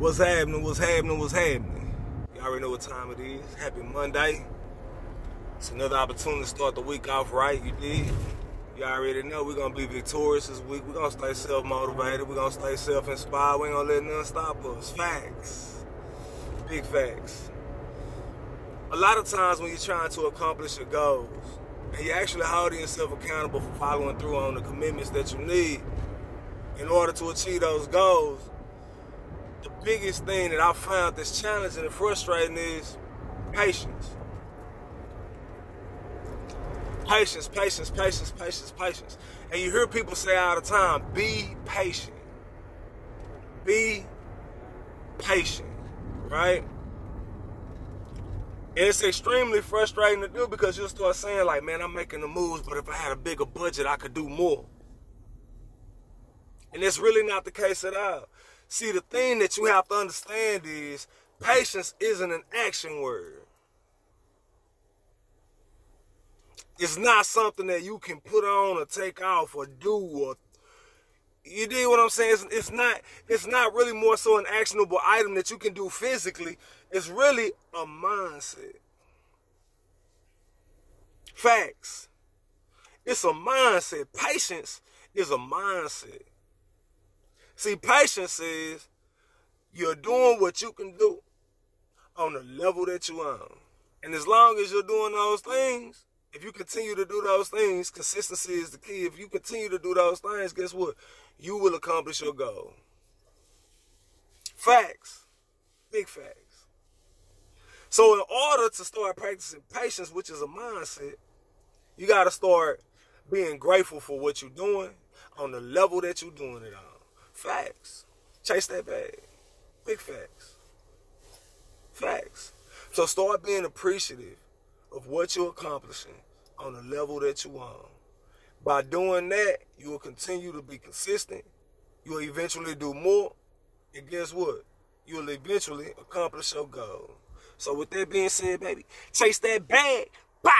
What's happening? What's happening? What's happening? Y'all already know what time it is. Happy Monday. It's another opportunity to start the week off right. You did. Y'all already know we're gonna be victorious this week. We're gonna stay self-motivated. We're gonna stay self-inspired. We ain't gonna let nothing stop us. Facts. Big facts. A lot of times when you're trying to accomplish your goals, and you're actually holding yourself accountable for following through on the commitments that you need in order to achieve those goals, biggest thing that I found that's challenging and frustrating is patience. Patience, patience, patience, patience, patience. And you hear people say all the time, be patient. Be patient, right? And it's extremely frustrating to do because you'll start saying, like, man, I'm making the moves, but if I had a bigger budget, I could do more. And it's really not the case at all. See, the thing that you have to understand is patience isn't an action word. It's not something that you can put on or take off or do or you dig what I'm saying? It's, it's not it's not really more so an actionable item that you can do physically. It's really a mindset. Facts. It's a mindset. Patience is a mindset. See, patience is you're doing what you can do on the level that you're on. And as long as you're doing those things, if you continue to do those things, consistency is the key. If you continue to do those things, guess what? You will accomplish your goal. Facts. Big facts. So in order to start practicing patience, which is a mindset, you got to start being grateful for what you're doing on the level that you're doing it on. Facts. Chase that bag. Big facts. Facts. So start being appreciative of what you're accomplishing on the level that you on. By doing that, you will continue to be consistent. You will eventually do more. And guess what? You will eventually accomplish your goal. So with that being said, baby, chase that bag. Bow!